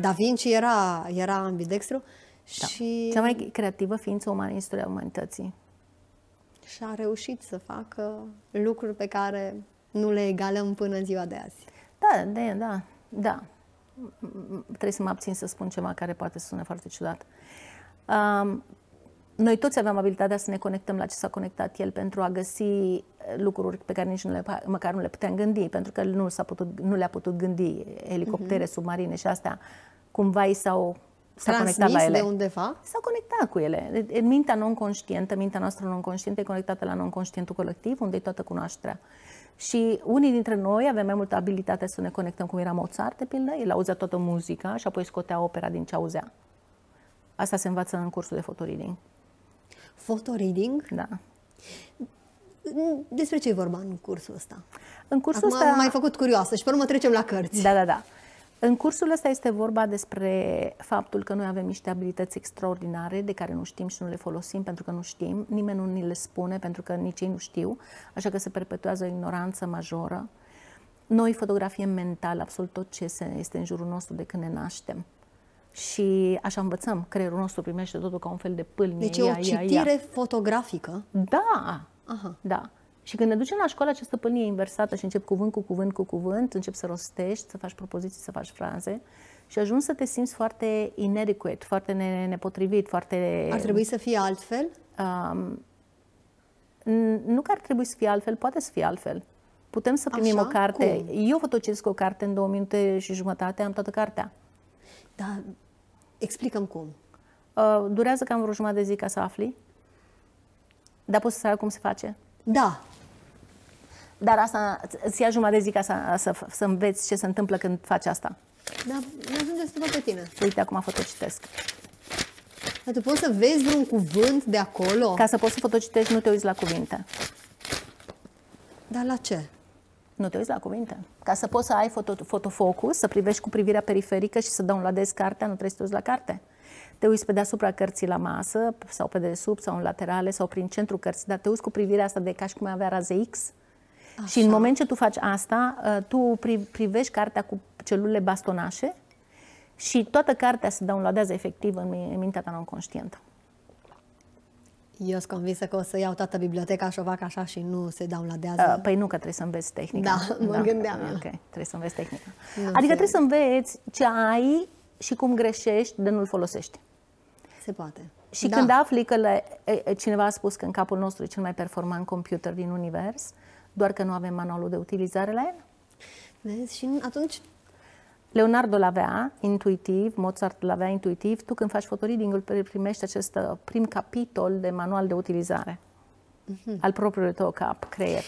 Da Vinci era, era ambidextru Da. și, Cea mai creativă ființă umană în istoria umanității. și a reușit să facă lucruri pe care nu le egalăm până în ziua de azi. Da, de, da, da. M- Trebuie să mă abțin să spun ceva care poate să sune foarte ciudat. Um, noi toți avem abilitatea să ne conectăm la ce s-a conectat el pentru a găsi eh, lucruri pe care nici nu le, măcar nu le puteam gândi, pentru că nu, s-a putut, nu le-a putut gândi elicoptere, uh-huh. submarine și astea, cumva i s-au s-a conectat la Transmis ele. de undeva? S-au conectat cu ele. În mintea non-conștientă, mintea noastră non-conștientă e conectată la non-conștientul colectiv, unde e toată cunoașterea. Și unii dintre noi avem mai multă abilitate să ne conectăm, cum era Mozart, de pildă, el auzea toată muzica și apoi scotea opera din ce auzea. Asta se învață în cursul de fotoreading. Photoreading? Da. Despre ce e vorba în cursul ăsta? În cursul Acum ăsta... am mai făcut curioasă și pe urmă trecem la cărți. Da, da, da. În cursul ăsta este vorba despre faptul că noi avem niște abilități extraordinare de care nu știm și nu le folosim pentru că nu știm. Nimeni nu ni le spune pentru că nici ei nu știu, așa că se perpetuează o ignoranță majoră. Noi fotografiem mental absolut tot ce se- este în jurul nostru de când ne naștem. Și așa învățăm, creierul nostru primește totul ca un fel de pâlnie. Deci e o ia, ia, ia. citire fotografică. Da, Aha. da. Și când ne ducem la școală această pâlnie inversată și încep cuvânt cu cuvânt cu cuvânt, încep să rostești, să faci propoziții, să faci fraze și ajungi să te simți foarte inadequate, foarte ne- nepotrivit, foarte... Ar trebui să fie altfel? Um, n- nu că ar trebui să fie altfel, poate să fie altfel. Putem să primim Așa? o carte. Cum? Eu fotocitesc o carte în două minute și jumătate, am toată cartea. Da, explicăm cum. Uh, durează cam vreo jumătate de zi ca să afli. Dar poți să arăt cum se face? Da, Dar asta îți ia jumătate de zi ca să, să, să înveți ce se întâmplă când faci asta. dar nu ajunge să te văd pe tine. Uite, acum fotocitesc. Dar tu poți să vezi vreun cuvânt de acolo? Ca să poți să fotocitești, nu te uiți la cuvinte. Dar la ce? Nu te uiți la cuvinte. Ca să poți să ai foto, fotofocus, să privești cu privirea periferică și să downloadezi cartea, nu trebuie să te uiți la carte. Te uiți pe deasupra cărții la masă, sau pe dedesubt, sau în laterale, sau prin centrul cărții, dar te uiți cu privirea asta de ca și cum ai avea raze X. Așa. Și în moment ce tu faci asta, uh, tu pri- privești cartea cu celulele bastonașe și toată cartea se downloadează efectiv în mi- în mintea ta non-conștientă. Eu sunt convinsă că o să iau toată biblioteca și o fac așa și nu se downloadează. Uh, Păi nu, că trebuie să înveți tehnica. Da, mă gândeam eu. Ok, trebuie să înveți tehnica. Nu adică trebuie să înveți ce ai și cum greșești de nu-l folosești. Se poate. Și da. când afli că le, e, e, cineva a spus că în capul nostru e cel mai performant computer din univers, doar că nu avem manualul de utilizare la el. Vezi? Și atunci Leonardo l-avea intuitiv, Mozart l-avea intuitiv, tu când faci fotoreading-ul primești acest uh, prim capitol de manual de utilizare al propriului tău cap, creier.